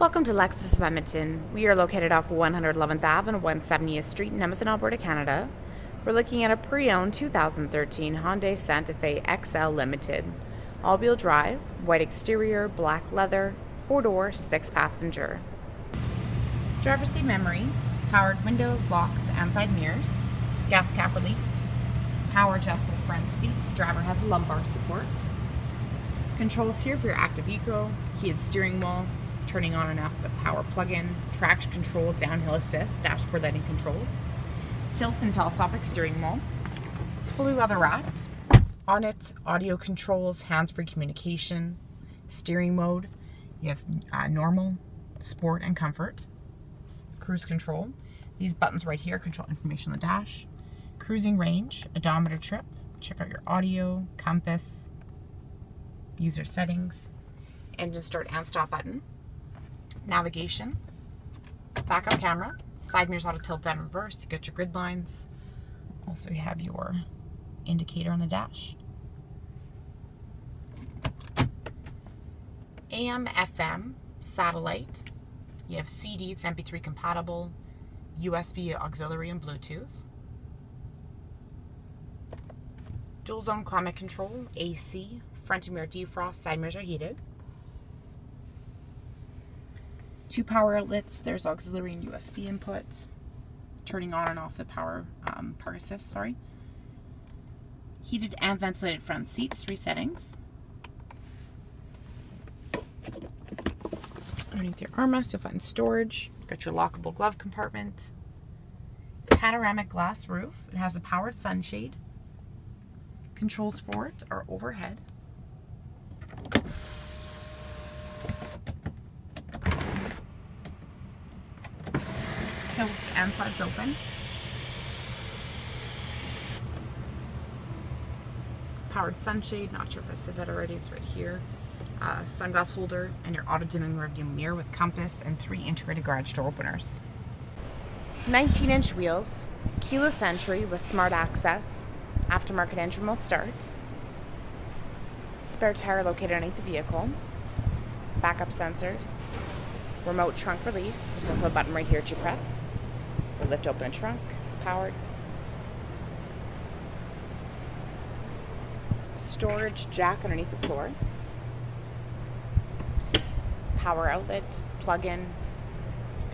Welcome to Lexus Edmonton. We are located off 111th Ave and 170th Street in Edmonton, Alberta, Canada. We're looking at a pre-owned 2013 Hyundai Santa Fe XL Limited. All-wheel drive, white exterior, black leather, four-door, six-passenger. Driver seat memory, powered windows, locks, and side mirrors, gas cap release, power adjustable front seats, driver has lumbar support, controls here for your active eco, heated steering wheel, turning on and off the power plug-in, traction control, downhill assist, dashboard lighting controls, tilts and telescopic steering wheel. It's fully leather wrapped. On it, audio controls, hands-free communication, steering mode. You have uh, normal, sport, and comfort. Cruise control. These buttons right here control information on the dash. Cruising range, odometer trip. Check out your audio, compass, user settings, engine start and stop button navigation, backup camera, side mirrors auto tilt down reverse, you get your grid lines. Also you have your indicator on the dash. AM, FM, satellite. You have CD, it's MP3 compatible, USB auxiliary and Bluetooth. Dual zone climate control, AC, front and mirror defrost, side mirrors are heated. Two power outlets. There's auxiliary and USB inputs. Turning on and off the power um, park assist, sorry. Heated and ventilated front seats, three settings. Underneath your armrest, you'll find storage. Got your lockable glove compartment. Panoramic glass roof. It has a powered sunshade. Controls for it are overhead. Tilts and sides open. Powered sunshade, not sure if I said that already, it's right here. Uh, sunglass holder and your auto dimming rearview mirror with compass and three integrated garage door openers. 19 inch wheels, keyless entry with smart access, aftermarket engine remote start, spare tire located underneath the vehicle, backup sensors, remote trunk release. There's also a button right here to press. We'll lift open the trunk. It's powered. Storage jack underneath the floor. Power outlet, plug-in.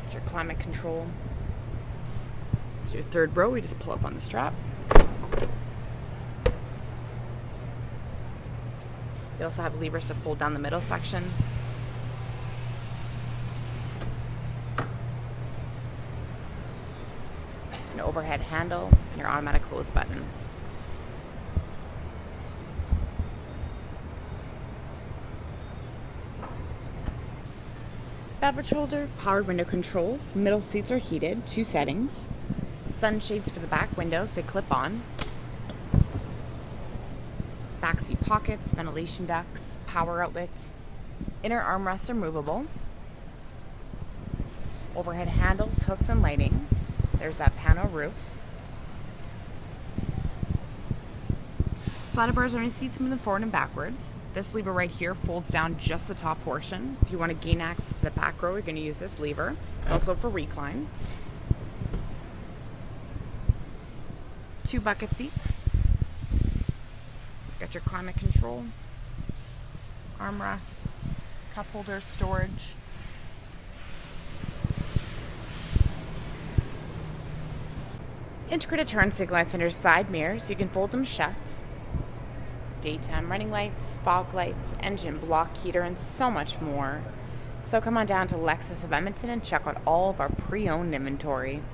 Got your climate control. It's your third row. We just pull up on the strap. You also have levers to fold down the middle section. An overhead handle, and your automatic close button. Beverage holder, powered window controls, middle seats are heated, two settings, sunshades for the back windows, they clip on, back seat pockets, ventilation ducts, power outlets, inner armrests are movable, overhead handles, hooks, and lighting, there's that panel roof. Slider bars underneath seats moving forward and backwards. This lever right here folds down just the top portion. If you want to gain access to the back row, you're going to use this lever. Also for recline. Two bucket seats. Got your climate control, armrests, cup holder, storage. Integrated turn signal lights under side mirrors. You can fold them shut. Daytime running lights, fog lights, engine block heater, and so much more. So come on down to Lexus of Edmonton and check out all of our pre-owned inventory.